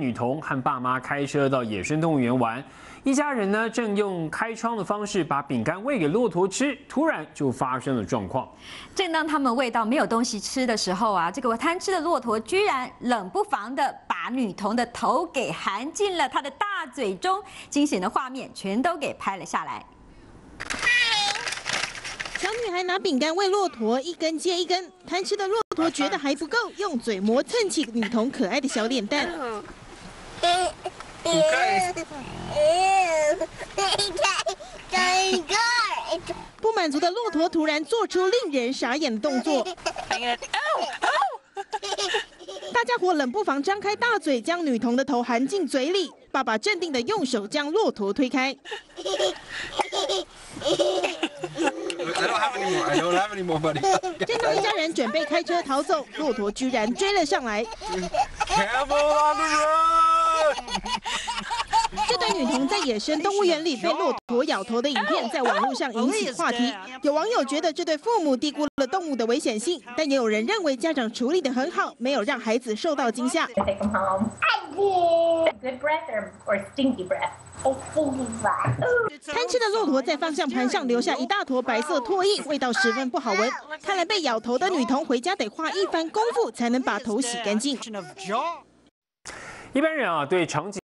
女童和爸妈开车到野生动物园玩，一家人呢正用开窗的方式把饼干喂给骆驼吃，突然就发生了状况。正当他们喂到没有东西吃的时候啊，这个贪吃的骆驼居然冷不防的把女童的头给含进了他的大嘴中，惊险的画面全都给拍了下来。小女孩拿饼干喂骆驼，一根接一根，贪吃的骆驼觉得还不够，用嘴磨蹭起女童可爱的小脸蛋。不满足的骆驼突然做出令人傻眼的动作，大家伙冷不防张开大嘴，将女童的头含进嘴里。爸爸镇定的用手将骆驼推开。正当一家人准备开车逃走，骆驼居然追了上来。这对女童在野生动物园里被骆驼咬头的影片在网络上引起话题。有网友觉得这对父母低估了动物的危险性，但也有人认为家长处理的很好，没有让孩子受到惊吓。贪吃的骆驼在方向盘上留下一大坨白色唾液，味道十分不好闻。看来被咬头的女童回家得花一番功夫才能把头洗干净。一般人啊，对场景。